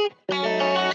Música